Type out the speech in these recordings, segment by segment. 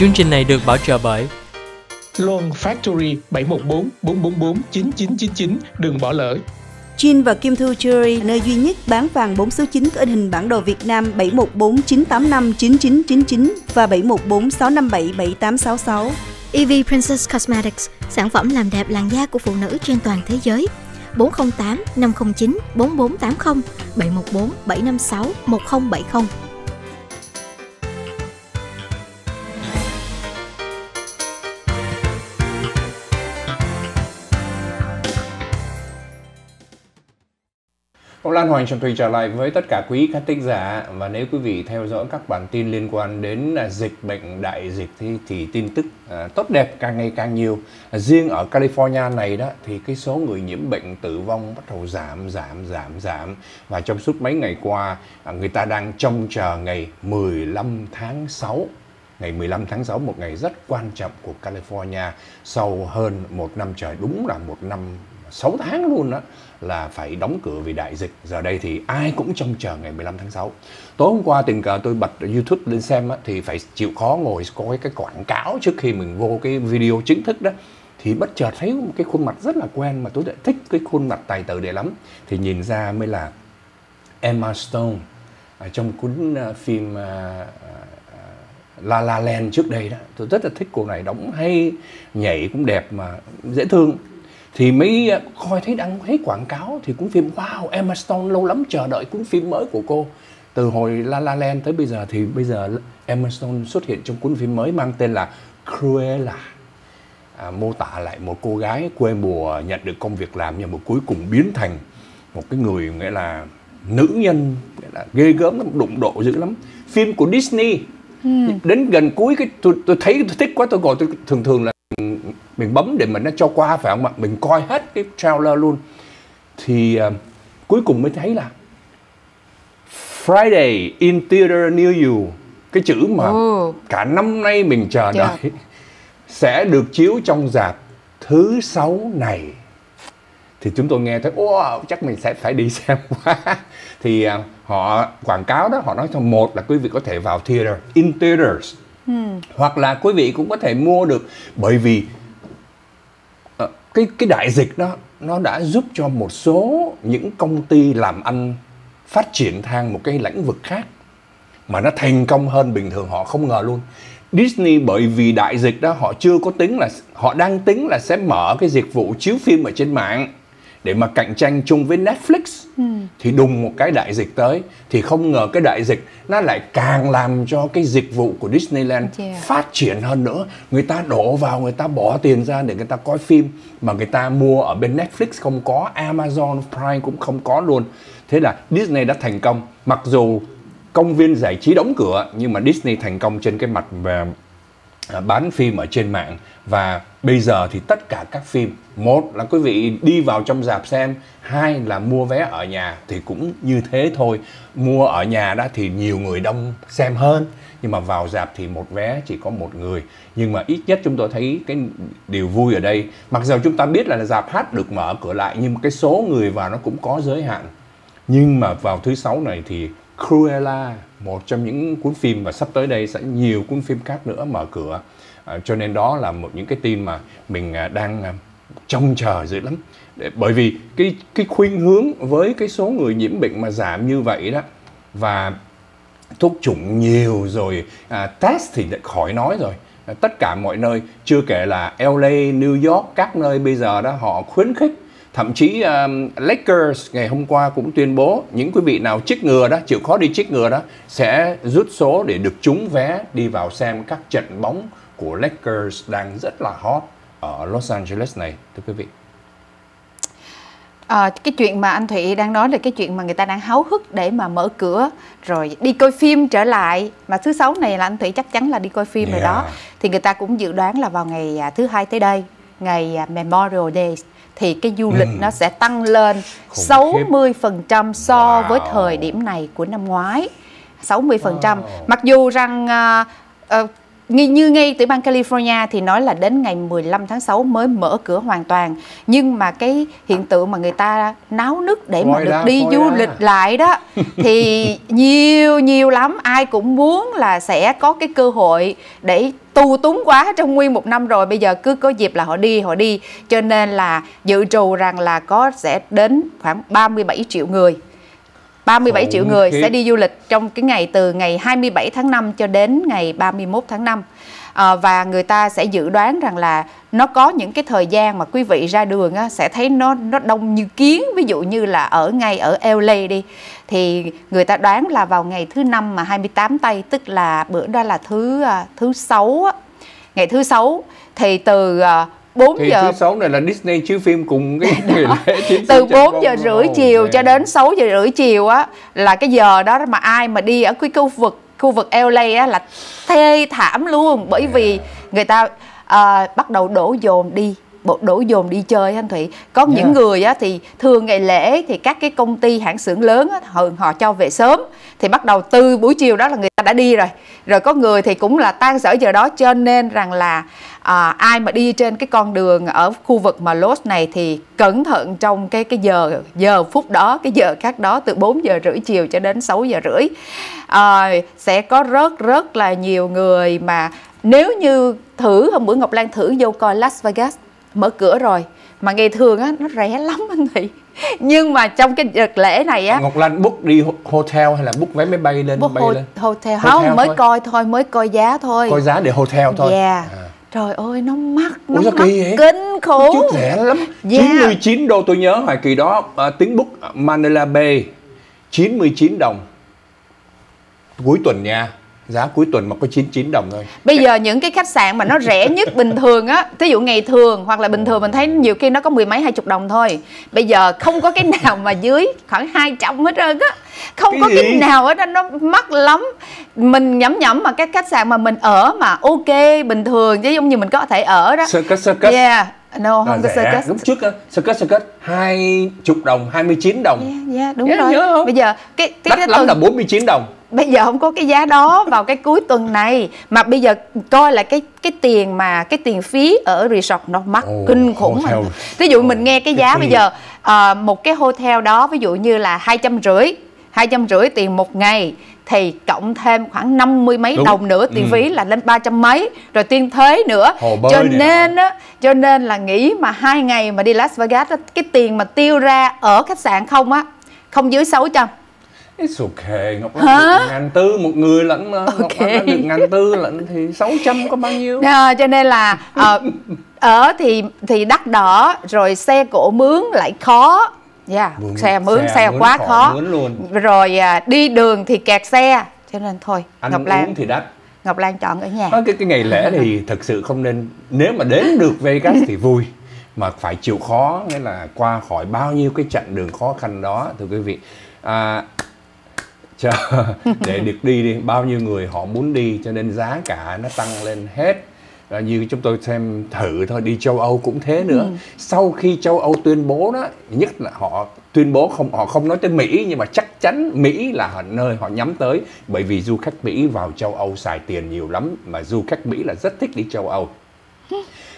Chương trình này được bảo trợ bởi Loan Factory 714 444 9999 đừng bỏ lỡ. Jin và Kim Thu Jewelry, nơi duy nhất bán vàng 4 số 9 có in hình bản đồ Việt Nam 714 985 9999 và 714 657 7866. EV Princess Cosmetics, sản phẩm làm đẹp làn da của phụ nữ trên toàn thế giới. 408 509 4480 714 756 1070 Ông Lan Hoàng Trọng Thủy trở lại với tất cả quý khán thính giả. Và nếu quý vị theo dõi các bản tin liên quan đến à, dịch bệnh đại dịch thì, thì tin tức à, tốt đẹp càng ngày càng nhiều. À, riêng ở California này đó thì cái số người nhiễm bệnh tử vong bắt đầu giảm giảm giảm giảm. Và trong suốt mấy ngày qua à, người ta đang trông chờ ngày 15 tháng 6 ngày 15 tháng 6 một ngày rất quan trọng của California. Sau hơn một năm trời đúng là một năm 6 tháng luôn đó là phải đóng cửa vì đại dịch. Giờ đây thì ai cũng trông chờ ngày 15 tháng 6. Tối hôm qua tình cờ tôi bật YouTube lên xem á, thì phải chịu khó ngồi coi cái quảng cáo trước khi mình vô cái video chính thức đó thì bất chợt thấy một cái khuôn mặt rất là quen mà tôi lại thích cái khuôn mặt tài tử để lắm thì nhìn ra mới là Emma Stone ở trong cuốn à, phim à, La La Land trước đây đó tôi rất là thích cô này đóng hay nhảy cũng đẹp mà dễ thương thì mới coi thấy đăng thấy quảng cáo thì cũng phim wow Emma Stone lâu lắm chờ đợi cuốn phim mới của cô. Từ hồi La La Land tới bây giờ thì bây giờ Emma Stone xuất hiện trong cuốn phim mới mang tên là Cruella. À, mô tả lại một cô gái quê mùa nhận được công việc làm nhưng mà cuối cùng biến thành một cái người nghĩa là nữ nhân nghĩa là ghê gớm lắm đụng độ dữ lắm. Phim của Disney. Ừ. đến gần cuối cái tôi, tôi thấy tôi thích quá tôi gọi tôi thường thường là mình bấm để mình nó cho qua phải không ạ? Mình coi hết cái trailer luôn. Thì uh, cuối cùng mới thấy là Friday in theater near you. Cái chữ mà oh. cả năm nay mình chờ yeah. đợi sẽ được chiếu trong dạp thứ sáu này. Thì chúng tôi nghe thấy wow chắc mình sẽ phải đi xem quá. Thì uh, họ quảng cáo đó họ nói cho một là quý vị có thể vào theater in theaters ừ. hoặc là quý vị cũng có thể mua được, bởi vì ờ, cái cái đại dịch đó, nó đã giúp cho một số những công ty làm ăn phát triển sang một cái lĩnh vực khác mà nó thành công hơn bình thường, họ không ngờ luôn Disney bởi vì đại dịch đó, họ chưa có tính là, họ đang tính là sẽ mở cái dịch vụ chiếu phim ở trên mạng để mà cạnh tranh chung với Netflix ừ. thì đùng một cái đại dịch tới thì không ngờ cái đại dịch nó lại càng làm cho cái dịch vụ của Disneyland yeah. phát triển hơn nữa người ta đổ vào người ta bỏ tiền ra để người ta coi phim mà người ta mua ở bên Netflix không có Amazon Prime cũng không có luôn thế là Disney đã thành công mặc dù công viên giải trí đóng cửa nhưng mà Disney thành công trên cái mặt về À, bán phim ở trên mạng. Và bây giờ thì tất cả các phim, một là quý vị đi vào trong dạp xem, hai là mua vé ở nhà thì cũng như thế thôi. Mua ở nhà đó thì nhiều người đông xem hơn, nhưng mà vào dạp thì một vé chỉ có một người. Nhưng mà ít nhất chúng tôi thấy cái điều vui ở đây, mặc dù chúng ta biết là dạp hát được mở cửa lại, nhưng mà cái số người vào nó cũng có giới hạn. Nhưng mà vào thứ sáu này thì Cruella một trong những cuốn phim và sắp tới đây sẽ nhiều cuốn phim khác nữa mở cửa. À, cho nên đó là một những cái tin mà mình à, đang à, trông chờ dữ lắm. Để, bởi vì cái cái khuynh hướng với cái số người nhiễm bệnh mà giảm như vậy đó và thuốc chủng nhiều rồi à, test thì khỏi nói rồi. À, tất cả mọi nơi chưa kể là LA, New York các nơi bây giờ đó họ khuyến khích thậm chí um, Lakers ngày hôm qua cũng tuyên bố những quý vị nào chích ngừa đó chịu khó đi chích ngừa đó sẽ rút số để được trúng vé đi vào xem các trận bóng của Lakers đang rất là hot ở Los Angeles này thưa quý vị. À, cái chuyện mà anh Thụy đang nói là cái chuyện mà người ta đang háo hức để mà mở cửa rồi đi coi phim trở lại. Mà thứ sáu này là anh Thụy chắc chắn là đi coi phim yeah. rồi đó. Thì người ta cũng dự đoán là vào ngày à, thứ hai tới đây ngày à, Memorial Day thì cái du lịch ừ. nó sẽ tăng lên Khủng 60% so wow. với thời điểm này của năm ngoái 60% wow. mặc dù rằng uh, uh, như ngay từ bang California thì nói là đến ngày 15 tháng 6 mới mở cửa hoàn toàn nhưng mà cái hiện tượng mà người ta náo nức để mà được đi du lịch lại đó thì nhiều nhiều lắm ai cũng muốn là sẽ có cái cơ hội để tu túng quá trong nguyên một năm rồi bây giờ cứ có dịp là họ đi họ đi. Cho nên là dự trù rằng là có sẽ đến khoảng 37 triệu người. 37 Khổ triệu người sẽ đi du lịch trong cái ngày từ ngày 27 tháng 5 cho đến ngày 31 tháng 5 à, và người ta sẽ dự đoán rằng là nó có những cái thời gian mà quý vị ra đường á, sẽ thấy nó nó đông như kiến. Ví dụ như là ở ngay ở LA đi thì người ta đoán là vào ngày thứ năm mà 28 tây tức là bữa đó là thứ à, thứ sáu ngày thứ sáu thì từ 4 thì giờ thứ sáu này là Disney chiếu phim cùng cái ngày lễ từ 4 giờ rưỡi chiều cho đến 6 giờ rưỡi chiều á là cái giờ đó mà ai mà đi ở cái khu vực khu vực LA á là thê thảm luôn bởi vì người ta uh, bắt đầu đổ dồn đi đổ dồn đi chơi anh thủy có yeah. những người á, thì thường ngày lễ thì các cái công ty hãng xưởng lớn á, họ họ cho về sớm. Thì bắt đầu từ buổi chiều đó là người ta đã đi rồi. Rồi có người thì cũng là tan sở giờ đó cho nên rằng là à, ai mà đi trên cái con đường ở khu vực mà Los này thì cẩn thận trong cái cái giờ giờ phút đó cái giờ khác đó từ 4 giờ rưỡi chiều cho đến 6 giờ rưỡi. À, sẽ có rất rất là nhiều người mà nếu như thử hôm bữa Ngọc Lan thử vô coi Las Vegas mở cửa rồi. Mà ngày thường á nó rẻ lắm anh thị nhưng mà trong cái đợt lễ này á Ngọc Lan book đi hotel hay là book vé máy bay lên book bay ho- lên? hotel. Không hotel mới thôi. coi thôi mới coi giá thôi. Coi giá để hotel thôi. Yeah. à. trời ơi nó mắc nó Ủa, mắc kinh khủng. chút rẻ lắm. Yeah. 99 đô tôi nhớ hồi kỳ đó. Uh, tính book Manila Bay 99 đồng. Cuối tuần nha giá cuối tuần mà có 99 đồng thôi bây giờ những cái khách sạn mà nó rẻ nhất bình thường á ví dụ ngày thường hoặc là bình thường mình thấy nhiều khi nó có mười mấy hai chục đồng thôi bây giờ không có cái nào mà dưới khoảng 200 hết trơn á không cái có gì? cái nào hết đó nó mắc lắm mình nhẩm nhẩm mà các khách sạn mà mình ở mà ok bình thường chứ giống như mình có thể ở đó circus circus yeah No, không có circus. Lúc trước circus circus hai chục đồng, 29 đồng. Yeah, yeah đúng yeah, rồi. Nhớ không? Bây giờ cái, cái đắt lắm tuần... là 49 đồng bây giờ không có cái giá đó vào cái cuối tuần này. Mà bây giờ coi là cái cái tiền mà cái tiền phí ở resort nó mắc oh, kinh khủng mà. ví dụ oh, mình nghe cái giá cái bây giờ uh, một cái hotel đó ví dụ như là hai trăm rưỡi hai trăm rưỡi tiền một ngày thì cộng thêm khoảng năm mươi mấy Đúng. đồng nữa tiền ừ. phí là lên ba trăm mấy. Rồi tiền thuế nữa. Cho nên á cho nên là nghĩ mà hai ngày mà đi Las Vegas cái tiền mà tiêu ra ở khách sạn không á không dưới 600 It's okay, Ngọc Lan Hả? được ngàn tư một người lẫn mà okay. Ngọc Lan được ngàn tư lẫn thì 600 có bao nhiêu à, Cho nên là uh, ở thì thì đắt đỏ rồi xe cổ mướn lại khó yeah, mướn, xe mướn xe, xe mướn quá khó, khó. Mướn luôn. rồi uh, đi đường thì kẹt xe cho nên thôi Ăn Ngọc Lan thì đắt Ngọc Lan chọn ở nhà cái cái ngày lễ thì thực sự không nên nếu mà đến được Vegas thì vui mà phải chịu khó nghĩa là qua khỏi bao nhiêu cái chặng đường khó khăn đó thưa quý vị à, cho để được đi đi. Bao nhiêu người họ muốn đi cho nên giá cả nó tăng lên hết. Và như chúng tôi xem thử thôi đi châu Âu cũng thế nữa. Ừ. sau khi châu Âu tuyên bố đó nhất là họ tuyên bố không họ không nói tới Mỹ nhưng mà chắc chắn Mỹ là nơi họ nhắm tới. Bởi vì du khách Mỹ vào châu Âu xài tiền nhiều lắm mà du khách Mỹ là rất thích đi châu Âu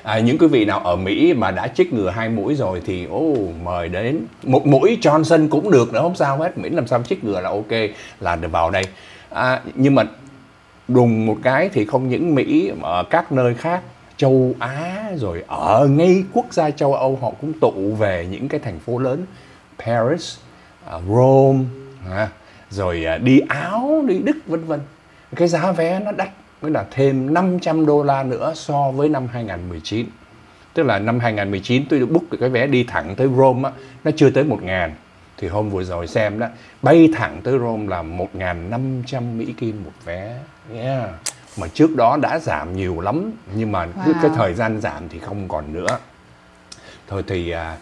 à, những quý vị nào ở Mỹ mà đã chích ngừa hai mũi rồi thì ô oh, mời đến. Một mũi Johnson cũng được nữa không sao hết. Miễn làm sao chích ngừa là ok là được vào đây. À, nhưng mà đùng một cái thì không những Mỹ mà ở các nơi khác châu Á rồi ở ngay quốc gia châu Âu họ cũng tụ về những cái thành phố lớn. Paris, à, Rome, à, rồi à, đi Áo, đi Đức vân vân. Cái giá vé nó đắt mới là thêm 500 đô la nữa so với năm 2019 tức là năm 2019 tôi được book cái vé đi thẳng tới Rome á, nó chưa tới 1 ngàn thì hôm vừa rồi xem đó bay thẳng tới Rome là 1.500 Mỹ Kim một vé yeah. mà trước đó đã giảm nhiều lắm nhưng mà wow. cái thời gian giảm thì không còn nữa thôi thì à,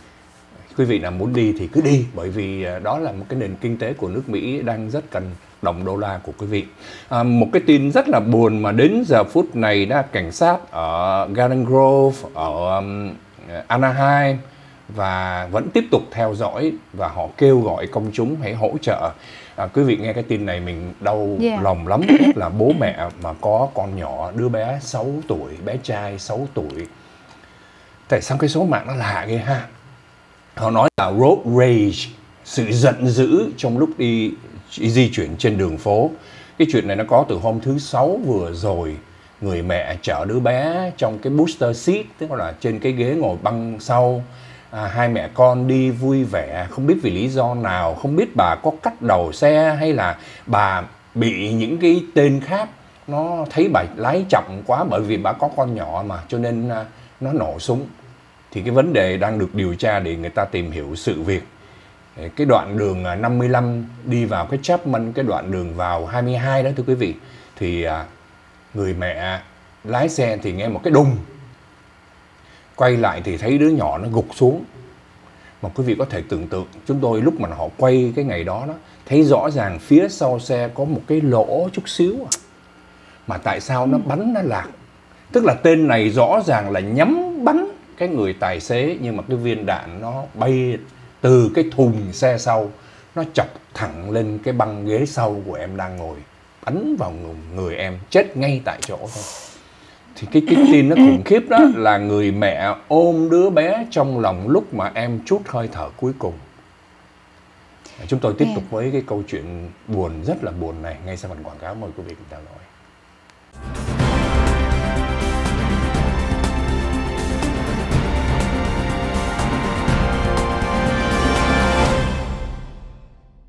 quý vị nào muốn đi thì cứ đi bởi vì à, đó là một cái nền kinh tế của nước Mỹ đang rất cần đồng đô la của quý vị. À, một cái tin rất là buồn mà đến giờ phút này đã cảnh sát ở Garden Grove, ở um, Anaheim và vẫn tiếp tục theo dõi và họ kêu gọi công chúng hãy hỗ trợ. À, quý vị nghe cái tin này mình đau yeah. lòng lắm là bố mẹ mà có con nhỏ đứa bé 6 tuổi, bé trai 6 tuổi. Tại sao cái số mạng nó lạ ghê ha? Họ nói là road rage, sự giận dữ trong lúc đi di chuyển trên đường phố. Cái chuyện này nó có từ hôm thứ sáu vừa rồi người mẹ chở đứa bé trong cái booster seat tức là trên cái ghế ngồi băng sau. À, hai mẹ con đi vui vẻ không biết vì lý do nào không biết bà có cắt đầu xe hay là bà bị những cái tên khác. Nó thấy bà lái chậm quá bởi vì bà có con nhỏ mà cho nên à, nó nổ súng. Thì cái vấn đề đang được điều tra để người ta tìm hiểu sự việc cái đoạn đường à, 55 đi vào cái Chapman, cái đoạn đường vào 22 đó, thưa quý vị, thì à, người mẹ lái xe thì nghe một cái đùng. Quay lại thì thấy đứa nhỏ nó gục xuống. Mà quý vị có thể tưởng tượng, chúng tôi lúc mà họ quay cái ngày đó đó, thấy rõ ràng phía sau xe có một cái lỗ chút xíu à. mà tại sao nó bắn, nó lạc? Tức là tên này rõ ràng là nhắm bắn cái người tài xế, nhưng mà cái viên đạn nó bay từ cái thùng xe sau nó chọc thẳng lên cái băng ghế sau của em đang ngồi bắn vào người, em chết ngay tại chỗ thôi. Thì cái cái tin nó khủng khiếp đó là người mẹ ôm đứa bé trong lòng lúc mà em chút hơi thở cuối cùng. Chúng tôi tiếp tục với cái câu chuyện buồn rất là buồn này. Ngay sau phần quảng cáo mời quý vị cùng theo dõi